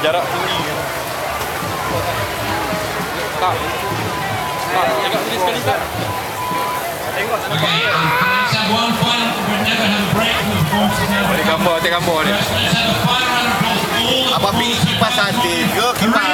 jarak tinggi kan. Tak. Tak, jaga sini sekali tak. Tengok. Okay. Ada gambar, ada gambar ni. Apa pi kipas ada? Yo kipas.